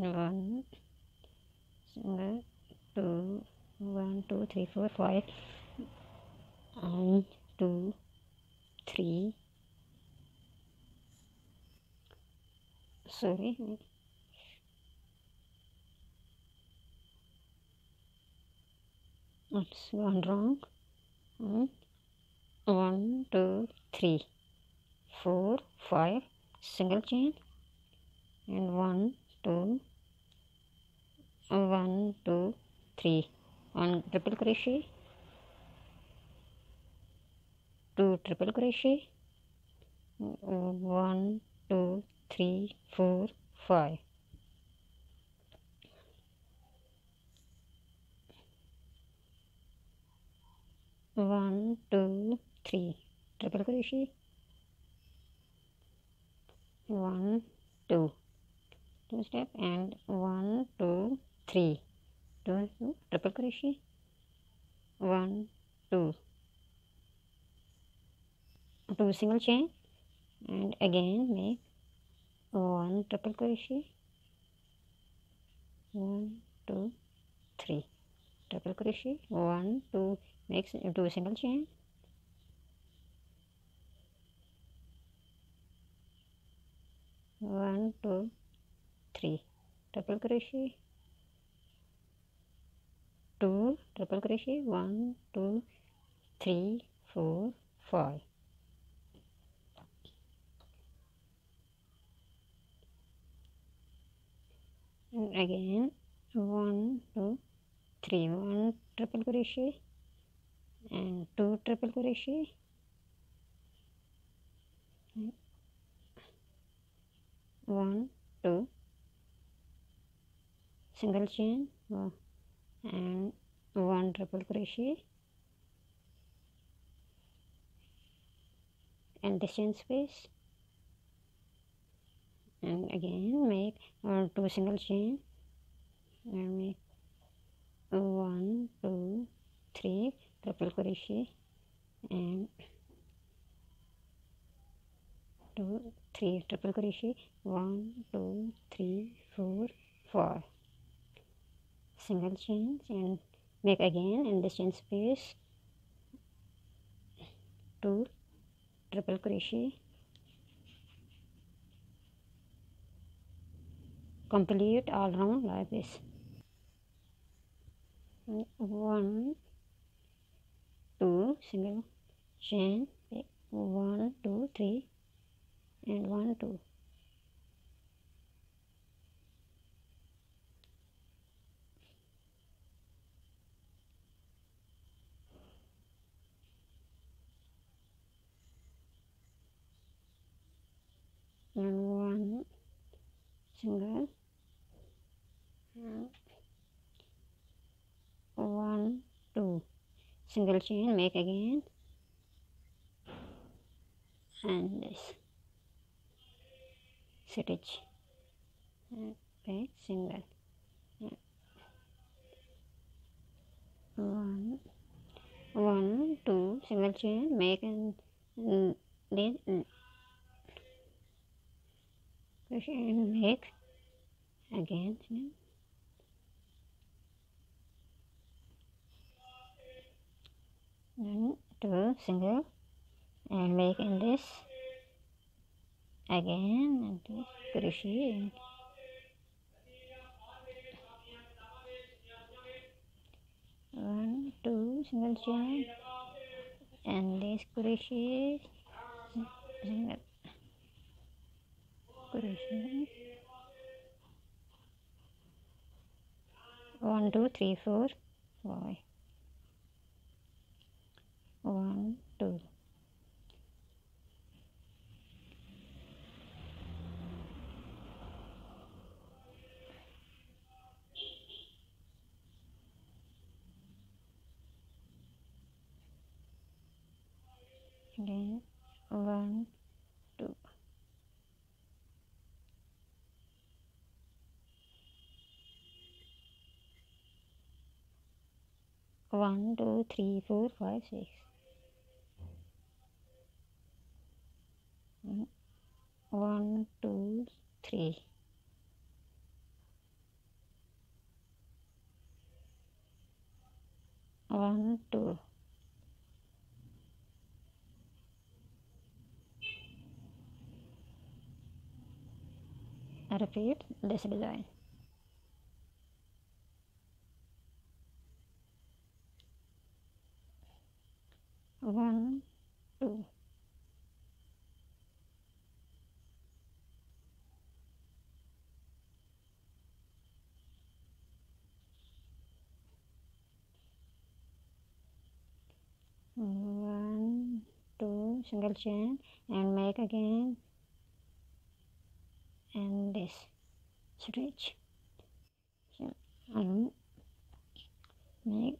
one single two one two three four five and two three sorry it's gone wrong and one two three. Four five. Single chain. And one two one two three. One triple crochet. Two triple crochet. One two three four five. One two three. Triple crochet. One two. Two step and one two three. Two, two? Triple crochet? One, two. one two two single chain. And again make one triple crochet. One two three. Triple crochet. One two. Makes two single chain. One two three. Triple crochet two triple crochet one two three four five and again one two three one triple crochet and two triple crochet. One two single chain and one triple crochet and the chain space. And again make uh, two single chain. And make one two three triple crochet and two three triple crochet one two three four five single chains and make again in the chain space. Two triple crochet. Complete all round like this. One two single chain. One two three and one two and one. Single. And one two. Single chain make again. And this. Stitch. Okay single. One. One two. Single chain make and then crochet and make again then two single and make in this again and this crochet one two single chain and this crochet single crochet one two three four five 1, 2, 3, 4, 5, 6. Mm. One, two, three. One, two. I repeat, this design. Single chain and make again. And this stretch. So, um, make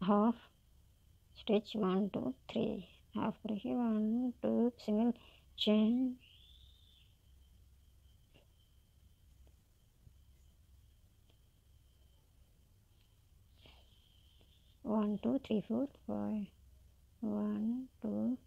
half stitch one two three. Half crochet one two single chain. One two three four five. One two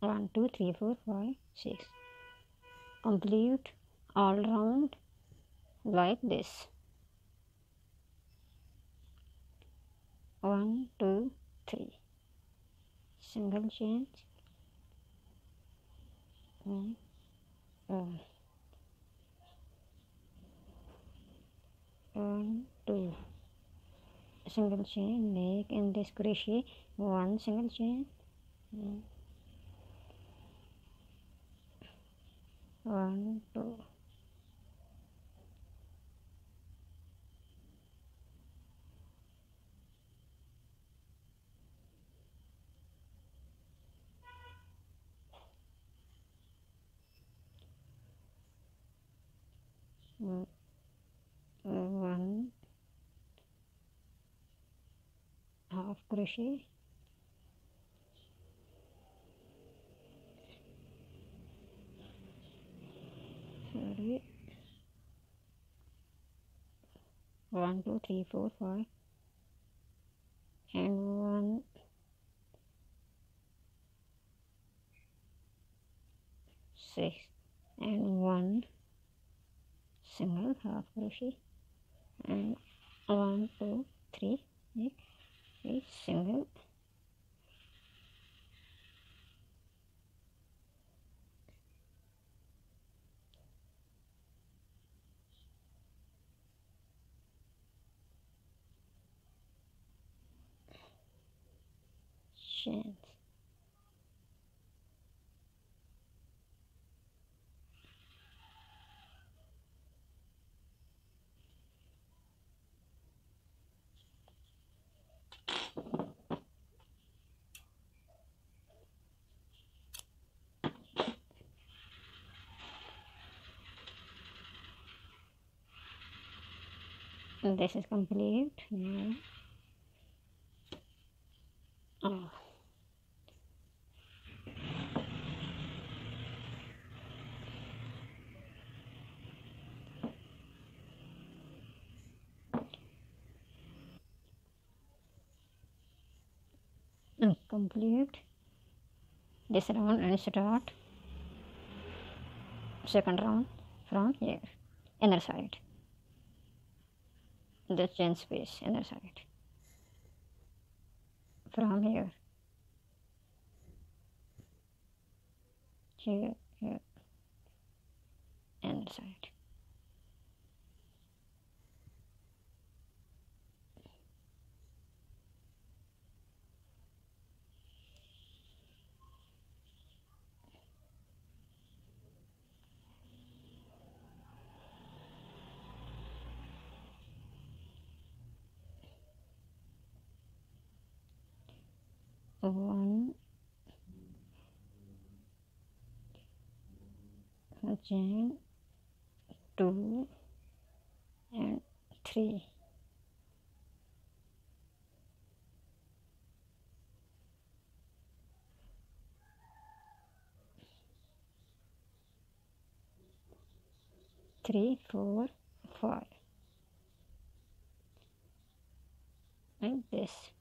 1 2 3 4 5 6 complete all round like this. 1 2 3 single chain and one. one two. Single chain make in this crochet one single chain One. One two one. Half crochet sorry one two three four five. And one. Six. And one. Single half crochet and one two three. Make a single and this is complete oh. and complete this round and start. Second round from here. Inner side. The chain space inner side. From here. Here here. Inner side one. Two and three. Three four five. Like this.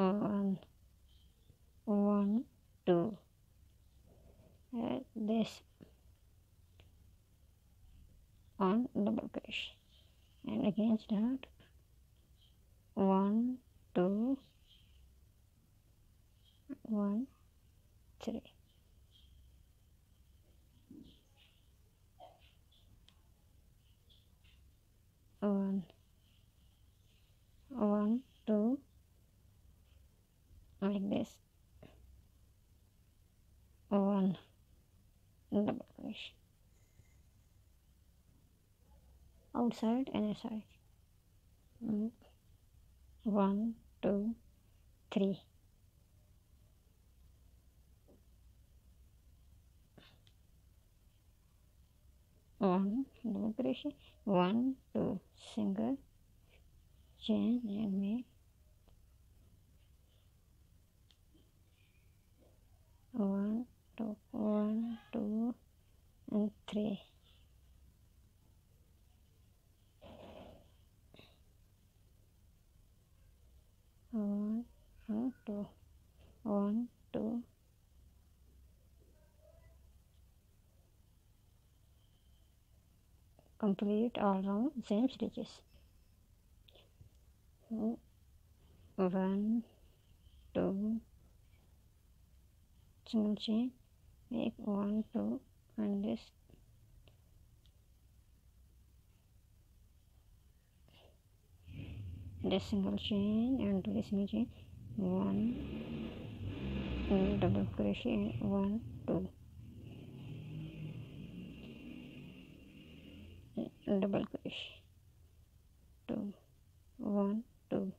One. One two. Like this. On double crochet. And again start. One two. One three. One. One two like this. One. Double crochet outside and inside Mm. one two three. One double crochet one two single. Chain and make and 3 1 and 2 1 2 complete all round same stitches. 1 2 change make 1 2 unless the single chain and the single chain one double crochet one two double crochet two one two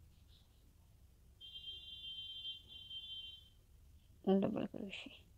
double crochet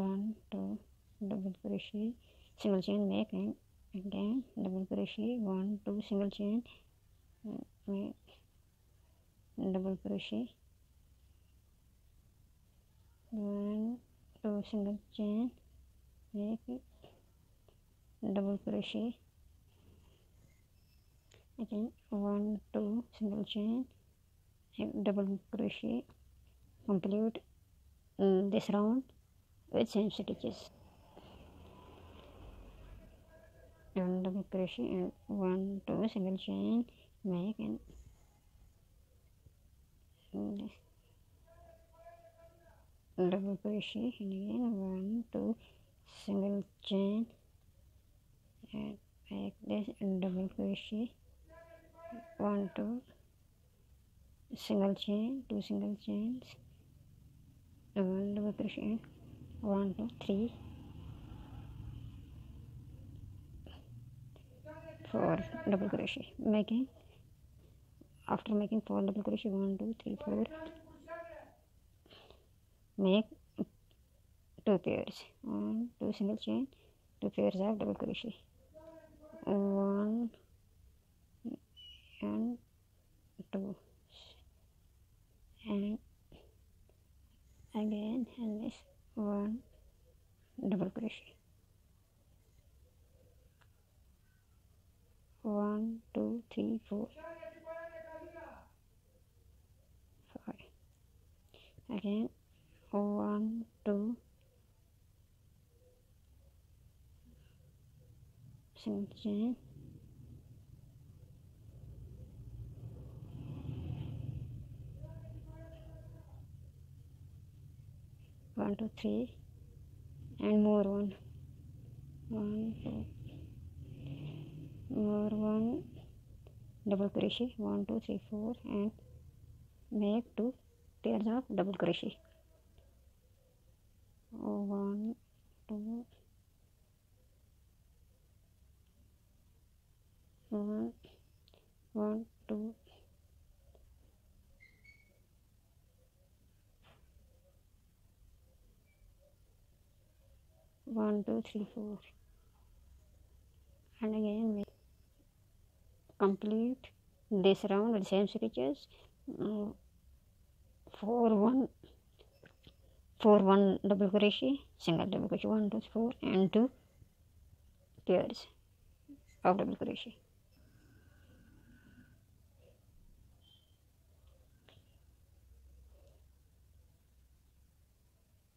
one two double crochet single chain. Make and again double crochet one two single chain make double crochet one two single chain make double crochet again one two single chain. Double crochet. Complete. Mm, this round with same stitches double crochet one two single chain make and double crochet and again one two single chain and make this and double crochet. One two single chain two single chains one double crochet one two three. Four. Double crochet. Making. After making four double crochet. One two three four. Make two pairs. One two single chain. Two pairs of double crochet. One and two. And again and this one. Double crochet. One two three four. Five. Again. One two. Single chain one two three. And more one. One two more one. Double crochet. One two three four. And make two pairs of double crochet. Oh, one two. One one two one two three four. And again we complete this round with same stitches mm, four one four one double crochet single double crochet one two four and two pairs of double crochet.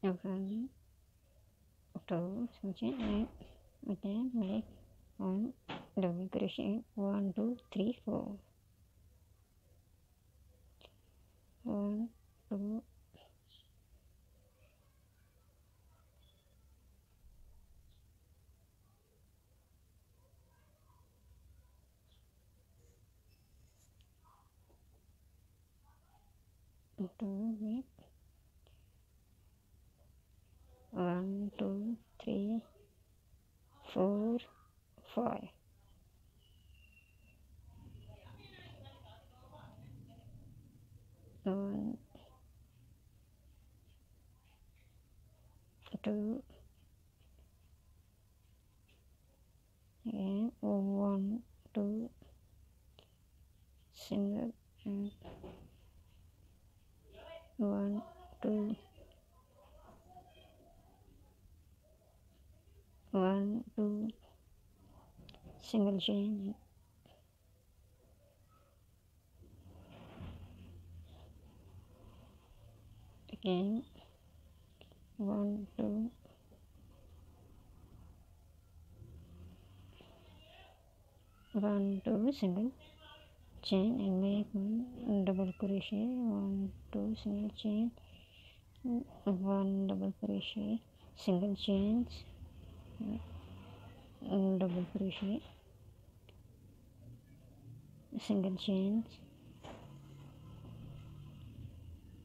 Okay switching and again make one double crochet one two three four. One two. Two make one two three four five one two and one two single and one two one two single chain again one two. One two single chain and make one double crochet. One two single chain. One double crochet. Single chains. Double crochet single chains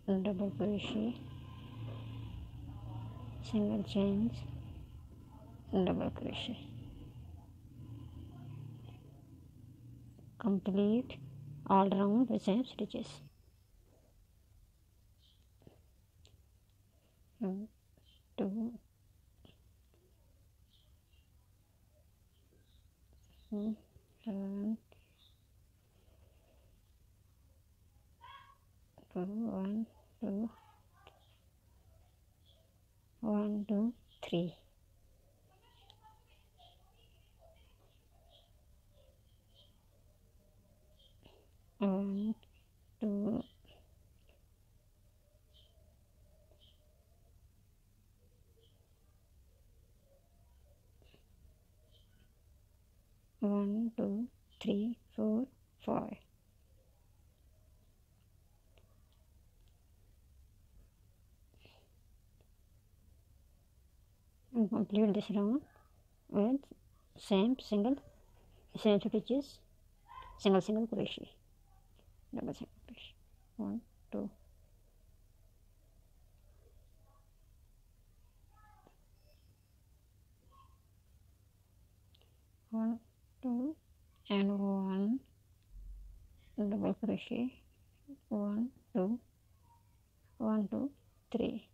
double crochet. Single chains double crochet. Complete. All round same stitches. One two one two one two one two three. One two one two three four five complete this round. With same single. Same stitches single single crochet double single crochet one two. One two and one. Double crochet one two. One two three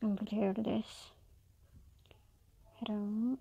complete this. Round